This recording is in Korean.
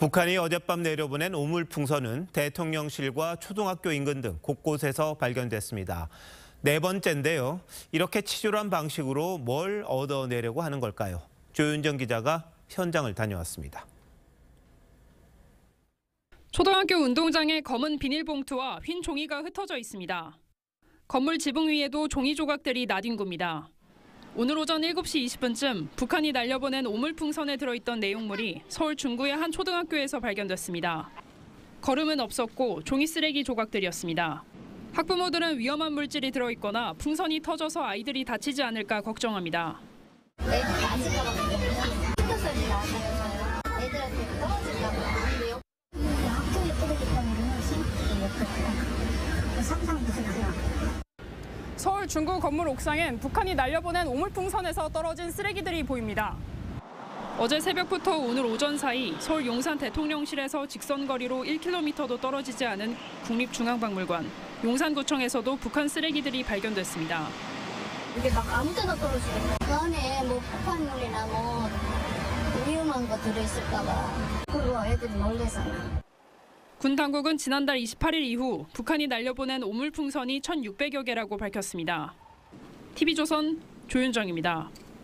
북한이 어젯밤 내려보낸 오물풍선은 대통령실과 초등학교 인근 등 곳곳에서 발견됐습니다. 네 번째인데요. 이렇게 치졸한 방식으로 뭘 얻어내려고 하는 걸까요? 조윤정 기자가 현장을 다녀왔습니다. 초등학교 운동장에 검은 비닐봉투와 흰 종이가 흩어져 있습니다. 건물 지붕 위에도 종이 조각들이 나뒹굽니다. 오늘 오전 7시 20분쯤 북한이 날려보낸 오물풍선에 들어있던 내용물이 서울 중구의 한 초등학교에서 발견됐습니다. 걸음은 없었고 종이 쓰레기 조각들이었습니다. 학부모들은 위험한 물질이 들어있거나 풍선이 터져서 아이들이 다치지 않을까 걱정합니다. 서울 중구 건물 옥상엔 북한이 날려보낸 오물풍선에서 떨어진 쓰레기들이 보입니다. 어제 새벽부터 오늘 오전 사이 서울 용산 대통령실에서 직선거리로 1km도 떨어지지 않은 국립중앙박물관, 용산구청에서도 북한 쓰레기들이 발견됐습니다. 이게 막 아무 데나 떨어지겠네. 그 안에 뭐 폭발물이나 뭐 위험한 거 들어있을까 봐. 그거 애들이 놀래서나. 군 당국은 지난달 28일 이후 북한이 날려보낸 오물풍선이 1,600여 개라고 밝혔습니다. TV조선 조윤정입니다.